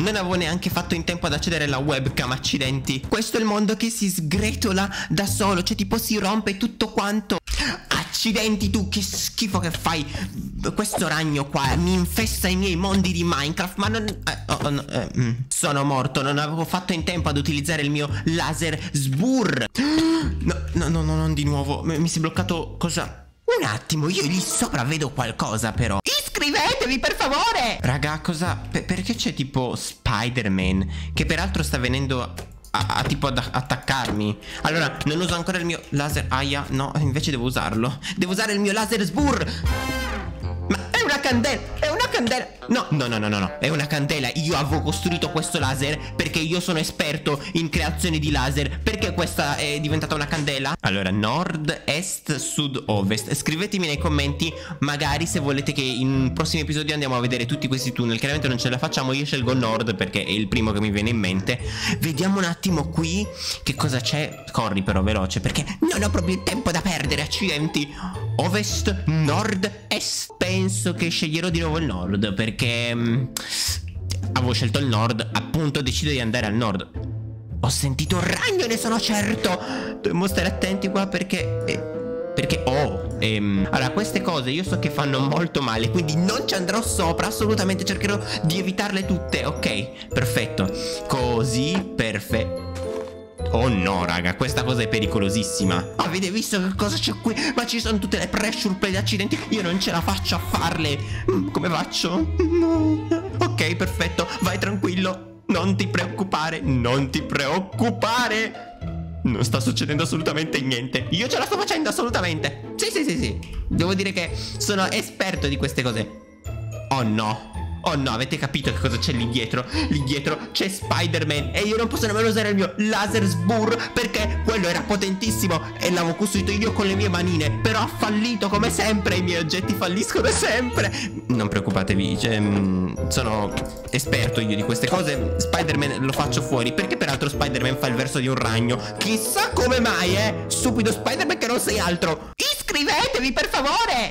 Non avevo neanche fatto in tempo ad accedere alla webcam, accidenti. Questo è il mondo che si sgretola da solo, cioè tipo si rompe tutto quanto. Accidenti tu, che schifo che fai. Questo ragno qua mi infesta i miei mondi di Minecraft, ma non... Eh, oh, no, eh, mm. sono morto, non avevo fatto in tempo ad utilizzare il mio laser sbur. No, no, no, no non di nuovo. Mi si è bloccato cosa? Un attimo, io lì sopra vedo qualcosa però. Iscrivetevi per favore! Raga, cosa... Per perché c'è tipo Spider-Man? Che peraltro sta venendo a, a, tipo ad attaccarmi Allora non uso ancora il mio laser Aia no invece devo usarlo Devo usare il mio laser sbur Ma è una candela È candela No, no, no, no, no, no È una candela. Io avevo costruito questo laser Perché io sono esperto in creazione di laser. Perché questa è diventata una candela? Allora, nord, est, sud, ovest. Scrivetemi nei commenti Magari se volete che in prossimi episodi andiamo a vedere tutti questi tunnel. Chiaramente non ce la facciamo Io scelgo nord perché è il primo che mi viene in mente. Vediamo un attimo qui Che cosa c'è. Corri però veloce Perché non ho proprio il tempo da perdere. Accidenti. Ovest, nord, est Penso che sceglierò di nuovo il nord Perché mh, Avevo scelto il nord Appunto decido di andare al nord. Ho sentito un ragno ne sono certo! Dobbiamo stare attenti qua perché eh, Perché oh ehm, Allora queste cose io so che fanno molto male Quindi non ci andrò sopra Assolutamente cercherò di evitarle tutte Ok? Perfetto. Così perfetto Oh no raga questa cosa è pericolosissima. Avete visto che cosa c'è qui? Ma ci sono tutte le pressure plate accidenti. Io non ce la faccio a farle. Mm, Come faccio? No. Ok perfetto. Vai tranquillo. Non ti preoccupare. Non ti preoccupare. Non sta succedendo assolutamente niente. Io ce la sto facendo assolutamente. Sì sì sì sì. Devo dire che sono esperto di queste cose. Oh no Oh no, avete capito che cosa c'è lì dietro? Lì dietro c'è Spider-Man E io non posso nemmeno usare il mio laser sbur Perché quello era potentissimo E l'avevo costruito io con le mie manine Però ha fallito come sempre I miei oggetti falliscono sempre. Non preoccupatevi cioè, mm, Sono esperto io di queste cose Spider-Man lo faccio fuori Perché peraltro Spider-Man fa il verso di un ragno. Chissà come mai, eh Stupido Spider-Man che non sei altro. Iscrivetevi per favore